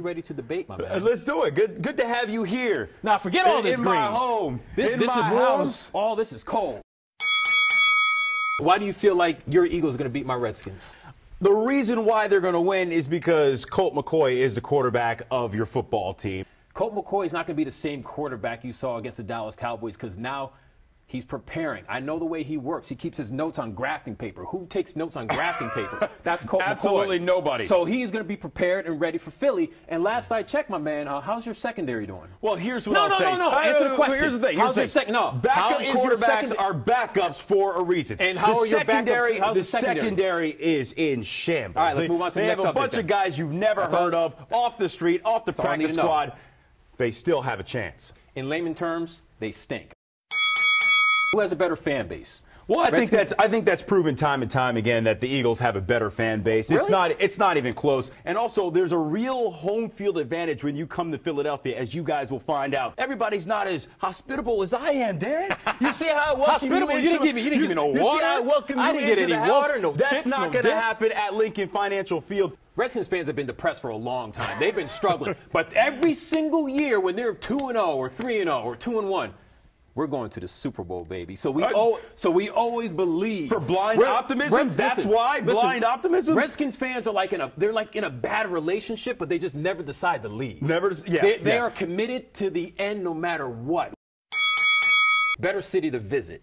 you ready to debate, my man? Let's do it. Good, good to have you here. Now forget all In- this in green. my home. This, In this my is warm. house. All this is cold. Why do you feel like your Eagles are going to beat my Redskins? The reason why they're going to win is because Colt McCoy is the quarterback of your football team. Colt McCoy is not going to be the same quarterback you saw against the Dallas Cowboys because now he's preparing. I know the way he works. He keeps his notes on grafting paper. Who takes notes on grafting paper? That's Colt Absolutely McCoy. nobody. So he's going to be prepared and ready for Philly. And last I checked, my man, uh, how's your secondary doing? Well, here's what No, I'll no, say. no, no. Uh, Answer the question. Here's the thing. Here's your the thing. sec- no. Backup How is quarterbacks second- are backups for a reason. And how the are your backups- secondary? how's the the secondary? secondary is in shambles. All right, let's move on to the next They have a bunch then. of guys you've never That's all- heard of off the street, off the all practice squad. They still have a chance. In layman terms, they stink. Who has a better fan base? Well, I think that's I think that's proven time and time again that the Eagles have a better fan base. It's not it's not even close. And also, there's a real home field advantage when you come to Philadelphia, as you guys will find out. Everybody's not as hospitable as I am, Darren. You see how I welcome Hospitable? you You didn't into- give me- you didn't give me no you see water. how I welcome you I didn't get any water, no That's chips, not no going to happen at Lincoln Financial Field. Redskins fans have been depressed for a long time. They've been struggling. but every single year when they're 2 and 0 or 3 and 0 or 2 and 1, we're going to the Super Bowl, baby. So we Uh, so we always believe For blind optimism? That's why? Blind optimism? Redskins fans are like in a they're like in a bad relationship, but they just never decide to leave. Never- yeah, They, they yeah. are committed to the end no matter what. Better city to visit,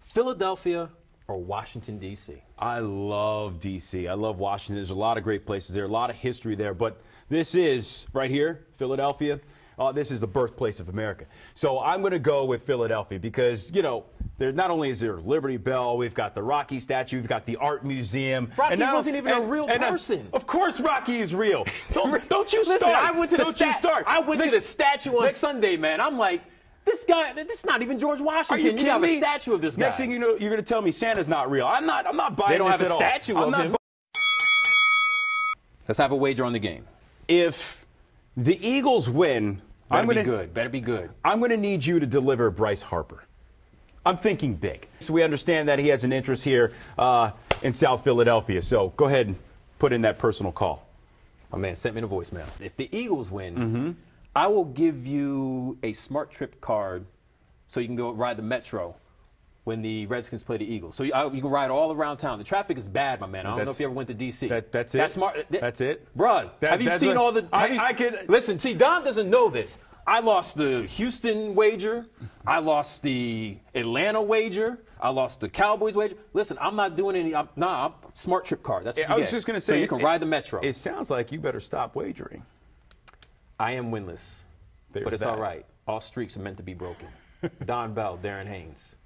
Philadelphia or Washington D.C. I love D.C. I love Washington. There's a lot of great places there, a lot of history there. But this is, right here, Philadelphia, uh, this is the birthplace of America. So I'm going to go with Philadelphia because, you know, there not only is there Liberty Bell, we've got the Rocky statue, we've got the art museum. Rocky now- wasn't even a real uh, person. of course, Rocky is real. Don't, don't you Listen, start. I went to the don't you start. I went Next- to the statue on next- Sunday, man. I'm like, this guy. This is not even George Washington. Are you kidding have me? a statue of this guy. Next thing you know, you're going to tell me Santa's not real. I'm not. I'm not buying they don't have a at all. statue I'm of not him. Let's have a wager on the game. if the Eagles win, Better I'm be going to be good. Better be good. I'm going to need you to deliver Bryce Harper. I'm thinking big. So we understand that he has an interest here uh, in South Philadelphia. So go ahead and put in that personal call. My man sent me the voicemail. If the Eagles win, Mm-hmm. I will give you a SmarTrip card so you can go ride the metro when the Redskins play the Eagles. So you, I, you can ride all around town. The traffic is bad, my man. I don't know if you ever went to D.C. that- that's That's it? smart. That's it? Bruh, That- have you seen what- all the... I- you I could- Listen, see, Don doesn't know this. I lost the Houston wager. I lost the Atlanta wager. I lost the Cowboys wager. Listen, I'm not doing any... I'm, nah, I'm, SmarTrip card. That's what I was get. just going to say So you can it- ride the metro. It sounds like you better stop wagering. I am winless, There's but it's that. all right. All streaks are meant to be broken. Don Bell, Darren Haynes.